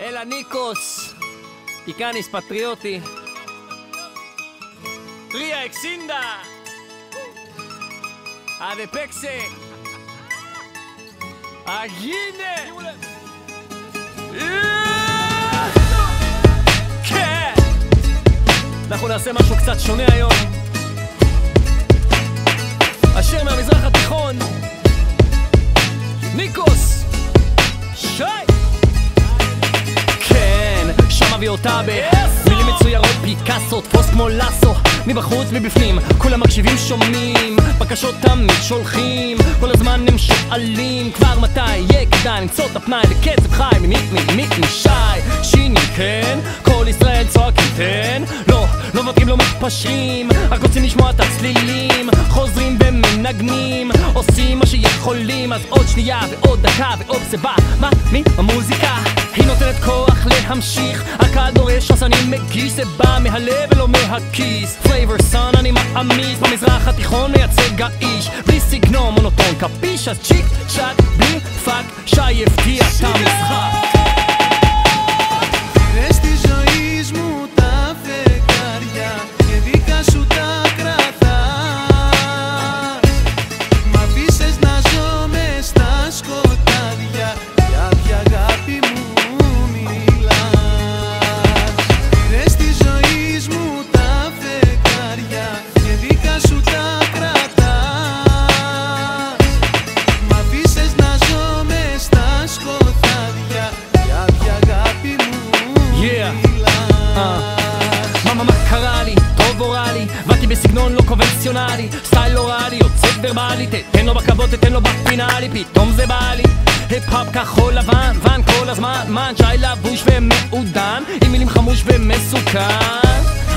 Έλα Νίκος Τι κάνεις πατριώτη 360 Άντε παίξε Αγίνε כן אנחנו נעשה משהו קצת שונה היום אשר מהמזרח שם אבי אותאבה מילים מצוירות פיקאסו, תפוס כמו לאסו. מבחוץ, מבפנים, כולם מקשיבים, שומעים. בקשות תמיד שולחים כל הזמן הם שואלים. כבר מתי יהיה כדאי למצוא את הפנאי לקצב חי? ממי, ממי, משי שיני, כן? כל ישראל צועקים תן לא, מתפשרים רק רוצים לשמוע את הצלילים. חוזרים ומנגנים עושים מה שיכולים. אז עוד שנייה ועוד דקה ועוד בא מה? מי? המוזיקה. היא נותנת כוח להמשיך. הקהל דורש אז אני מגיש. זה בא מהלב ולא מהכיס. flavor son אני מעמיס. במזרח התיכון מייצג האיש. בלי סגנון מונוטון. capisce אז צ'יק צ'אק בלי פאק. שי הבטיח את המשחק לי? טוב או רע לי? באתי בסגנון לא קונבנציונלי סטייל לא רע לי, יוצא ורבלי תתן לו בכבוד, תתן לו בפינאלי פתאום זה בא לי היפ-הופ כחול לבן, ואן כל הזמן מן שי לבוש ומעודן עם מילים חמוש ומסוכן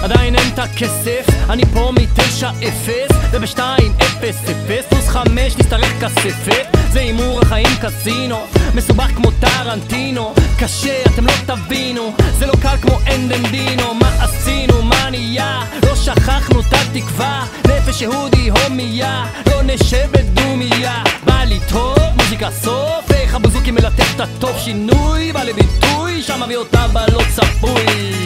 עדיין אין את הכסף, אני פה מתשע אפס ובשתיים אפס אפס פלוס חמש נשתרך כספת זה הימור החיים קזינו מסובך כמו טרנטינו קשה אתם לא תבינו זה לא קל כמו אנדנדינו מה עשינו מה נהיה לא שכחנו את התקווה נפש יהודי הומייה לא נשב בדומייה בא לי טוב מוזיקה סוף איך הבוזוקי מלטף את הטוב שינוי בא לביטוי שם מביא אותה בלא צפוי